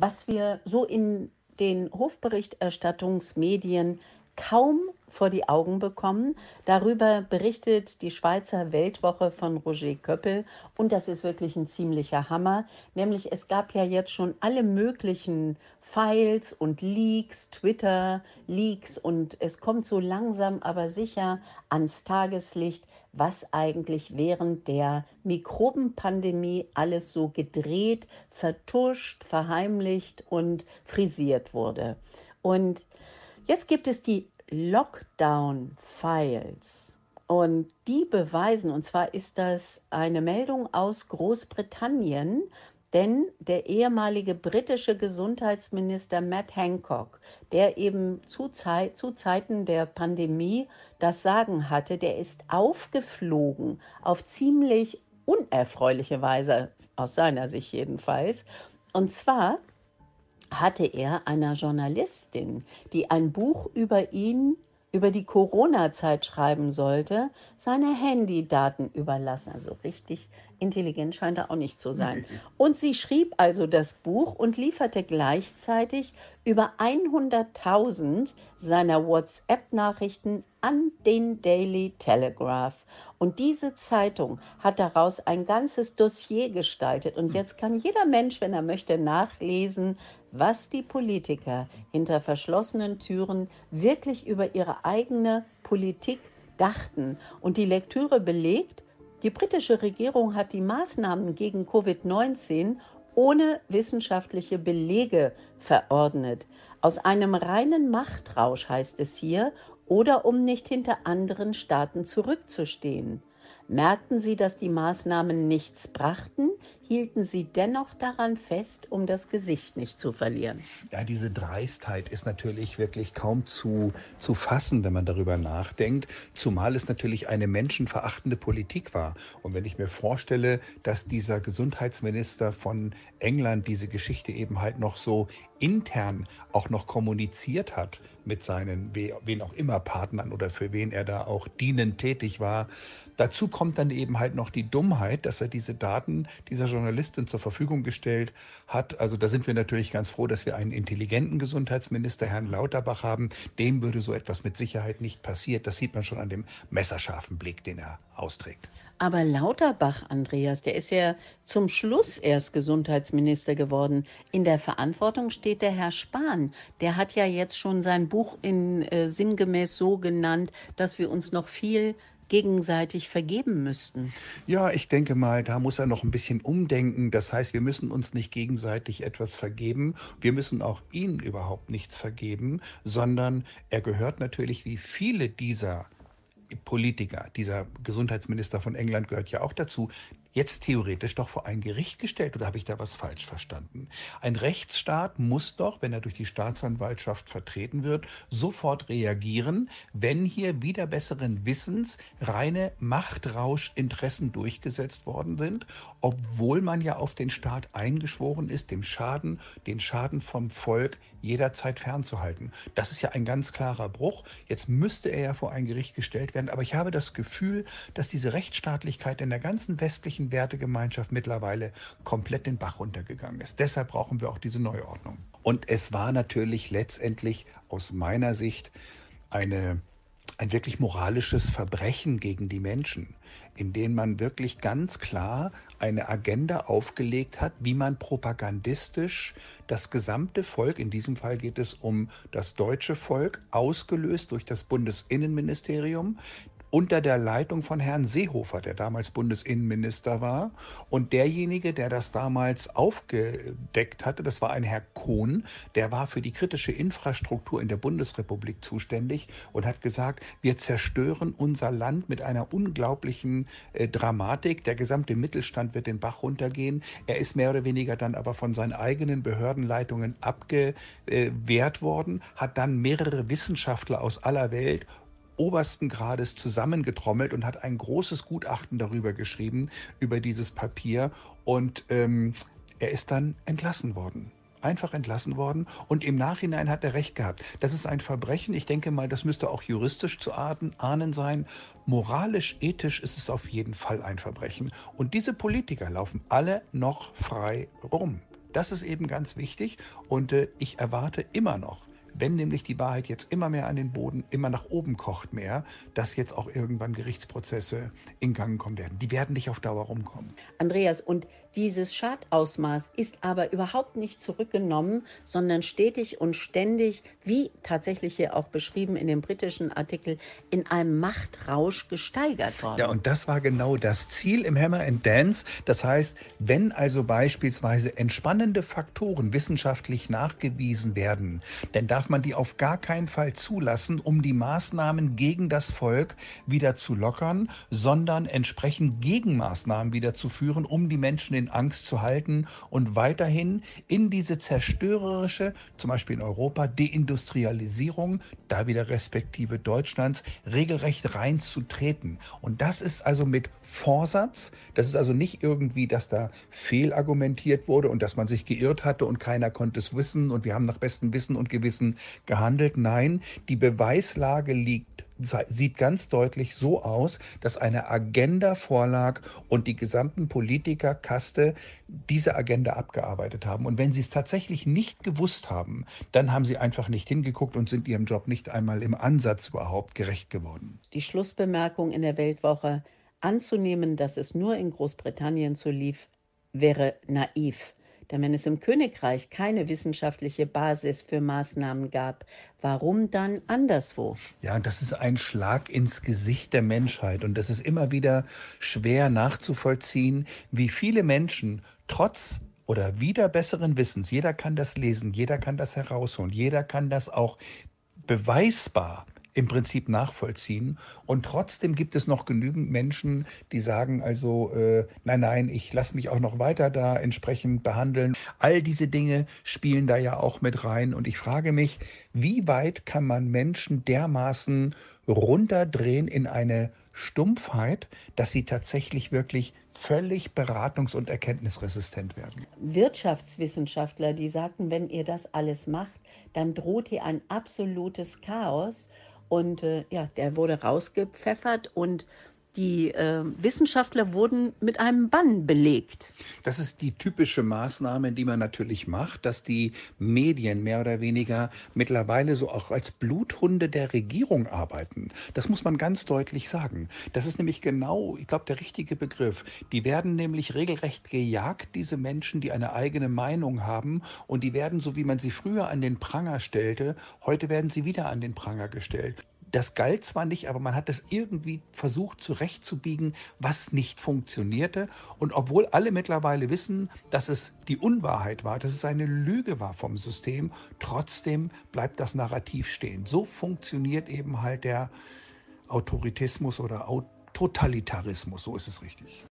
was wir so in den Hofberichterstattungsmedien kaum vor die Augen bekommen. Darüber berichtet die Schweizer Weltwoche von Roger Köppel und das ist wirklich ein ziemlicher Hammer. Nämlich es gab ja jetzt schon alle möglichen Files und Leaks, Twitter-Leaks und es kommt so langsam aber sicher ans Tageslicht, was eigentlich während der Mikrobenpandemie alles so gedreht, vertuscht, verheimlicht und frisiert wurde. Und jetzt gibt es die Lockdown-Files. Und die beweisen, und zwar ist das eine Meldung aus Großbritannien, denn der ehemalige britische Gesundheitsminister Matt Hancock, der eben zu, Zeit, zu Zeiten der Pandemie das Sagen hatte, der ist aufgeflogen auf ziemlich unerfreuliche Weise, aus seiner Sicht jedenfalls. Und zwar hatte er einer Journalistin, die ein Buch über ihn über die Corona-Zeit schreiben sollte, seine Handydaten überlassen. Also richtig intelligent scheint er auch nicht zu sein. Und sie schrieb also das Buch und lieferte gleichzeitig über 100.000 seiner WhatsApp-Nachrichten an den Daily Telegraph. Und diese Zeitung hat daraus ein ganzes Dossier gestaltet. Und jetzt kann jeder Mensch, wenn er möchte, nachlesen, was die Politiker hinter verschlossenen Türen wirklich über ihre eigene Politik dachten. Und die Lektüre belegt, die britische Regierung hat die Maßnahmen gegen Covid-19 ohne wissenschaftliche Belege verordnet. Aus einem reinen Machtrausch heißt es hier, oder um nicht hinter anderen Staaten zurückzustehen. Merkten sie, dass die Maßnahmen nichts brachten, hielten sie dennoch daran fest, um das Gesicht nicht zu verlieren. Ja, diese Dreistheit ist natürlich wirklich kaum zu, zu fassen, wenn man darüber nachdenkt, zumal es natürlich eine menschenverachtende Politik war. Und wenn ich mir vorstelle, dass dieser Gesundheitsminister von England diese Geschichte eben halt noch so intern auch noch kommuniziert hat mit seinen, wen auch immer Partnern oder für wen er da auch dienend tätig war. Dazu kommt dann eben halt noch die Dummheit, dass er diese Daten dieser Journalistin zur Verfügung gestellt hat. Also da sind wir natürlich ganz froh, dass wir einen intelligenten Gesundheitsminister, Herrn Lauterbach, haben. Dem würde so etwas mit Sicherheit nicht passiert. Das sieht man schon an dem messerscharfen Blick, den er austrägt. Aber Lauterbach, Andreas, der ist ja zum Schluss erst Gesundheitsminister geworden. In der Verantwortung steht der Herr Spahn. Der hat ja jetzt schon sein Buch in äh, sinngemäß so genannt, dass wir uns noch viel gegenseitig vergeben müssten. Ja, ich denke mal, da muss er noch ein bisschen umdenken. Das heißt, wir müssen uns nicht gegenseitig etwas vergeben. Wir müssen auch ihm überhaupt nichts vergeben, sondern er gehört natürlich wie viele dieser Politiker, dieser Gesundheitsminister von England gehört ja auch dazu, jetzt theoretisch doch vor ein Gericht gestellt oder habe ich da was falsch verstanden? Ein Rechtsstaat muss doch, wenn er durch die Staatsanwaltschaft vertreten wird, sofort reagieren, wenn hier wieder besseren Wissens reine Machtrauschinteressen durchgesetzt worden sind, obwohl man ja auf den Staat eingeschworen ist, dem Schaden, den Schaden vom Volk jederzeit fernzuhalten. Das ist ja ein ganz klarer Bruch. Jetzt müsste er ja vor ein Gericht gestellt werden, aber ich habe das Gefühl, dass diese Rechtsstaatlichkeit in der ganzen westlichen christlichen Wertegemeinschaft mittlerweile komplett den Bach runtergegangen ist. Deshalb brauchen wir auch diese Neuordnung. Und es war natürlich letztendlich aus meiner Sicht eine, ein wirklich moralisches Verbrechen gegen die Menschen, in dem man wirklich ganz klar eine Agenda aufgelegt hat, wie man propagandistisch das gesamte Volk, in diesem Fall geht es um das deutsche Volk, ausgelöst durch das Bundesinnenministerium, unter der Leitung von Herrn Seehofer, der damals Bundesinnenminister war. Und derjenige, der das damals aufgedeckt hatte, das war ein Herr Kohn, der war für die kritische Infrastruktur in der Bundesrepublik zuständig und hat gesagt, wir zerstören unser Land mit einer unglaublichen äh, Dramatik. Der gesamte Mittelstand wird den Bach runtergehen. Er ist mehr oder weniger dann aber von seinen eigenen Behördenleitungen abgewehrt worden, hat dann mehrere Wissenschaftler aus aller Welt obersten Grades zusammengetrommelt und hat ein großes Gutachten darüber geschrieben, über dieses Papier. Und ähm, er ist dann entlassen worden einfach entlassen worden und im Nachhinein hat er recht gehabt. Das ist ein Verbrechen. Ich denke mal, das müsste auch juristisch zu ahnen sein. Moralisch, ethisch ist es auf jeden Fall ein Verbrechen. Und diese Politiker laufen alle noch frei rum. Das ist eben ganz wichtig und äh, ich erwarte immer noch, wenn nämlich die Wahrheit jetzt immer mehr an den Boden, immer nach oben kocht mehr, dass jetzt auch irgendwann Gerichtsprozesse in Gang kommen werden. Die werden nicht auf Dauer rumkommen. Andreas, und dieses Schadausmaß ist aber überhaupt nicht zurückgenommen, sondern stetig und ständig, wie tatsächlich hier auch beschrieben in dem britischen Artikel, in einem Machtrausch gesteigert worden. Ja, und das war genau das Ziel im Hammer and Dance. Das heißt, wenn also beispielsweise entspannende Faktoren wissenschaftlich nachgewiesen werden, dann darf man die auf gar keinen Fall zulassen, um die Maßnahmen gegen das Volk wieder zu lockern, sondern entsprechend Gegenmaßnahmen wieder zu führen, um die Menschen in Angst zu halten und weiterhin in diese zerstörerische, zum Beispiel in Europa, Deindustrialisierung, da wieder respektive Deutschlands, regelrecht reinzutreten. Und das ist also mit Vorsatz, das ist also nicht irgendwie, dass da fehlargumentiert wurde und dass man sich geirrt hatte und keiner konnte es wissen und wir haben nach bestem Wissen und Gewissen gehandelt. Nein, die Beweislage liegt sieht ganz deutlich so aus, dass eine Agenda vorlag und die gesamten Politikerkaste diese Agenda abgearbeitet haben. Und wenn sie es tatsächlich nicht gewusst haben, dann haben sie einfach nicht hingeguckt und sind ihrem Job nicht einmal im Ansatz überhaupt gerecht geworden. Die Schlussbemerkung in der Weltwoche anzunehmen, dass es nur in Großbritannien so lief, wäre naiv. Denn wenn es im Königreich keine wissenschaftliche Basis für Maßnahmen gab, warum dann anderswo? Ja, das ist ein Schlag ins Gesicht der Menschheit. Und das ist immer wieder schwer nachzuvollziehen, wie viele Menschen trotz oder wieder besseren Wissens, jeder kann das lesen, jeder kann das herausholen, jeder kann das auch beweisbar im Prinzip nachvollziehen. Und trotzdem gibt es noch genügend Menschen, die sagen also, äh, nein, nein, ich lasse mich auch noch weiter da entsprechend behandeln. All diese Dinge spielen da ja auch mit rein. Und ich frage mich, wie weit kann man Menschen dermaßen runterdrehen in eine Stumpfheit, dass sie tatsächlich wirklich völlig beratungs- und erkenntnisresistent werden. Wirtschaftswissenschaftler, die sagten, wenn ihr das alles macht, dann droht hier ein absolutes Chaos und äh, ja, der wurde rausgepfeffert und die äh, Wissenschaftler wurden mit einem Bann belegt. Das ist die typische Maßnahme, die man natürlich macht, dass die Medien mehr oder weniger mittlerweile so auch als Bluthunde der Regierung arbeiten. Das muss man ganz deutlich sagen. Das ist nämlich genau, ich glaube, der richtige Begriff. Die werden nämlich regelrecht gejagt, diese Menschen, die eine eigene Meinung haben. Und die werden, so wie man sie früher an den Pranger stellte, heute werden sie wieder an den Pranger gestellt das galt zwar nicht, aber man hat es irgendwie versucht zurechtzubiegen, was nicht funktionierte. Und obwohl alle mittlerweile wissen, dass es die Unwahrheit war, dass es eine Lüge war vom System, trotzdem bleibt das Narrativ stehen. So funktioniert eben halt der Autoritismus oder Totalitarismus, so ist es richtig.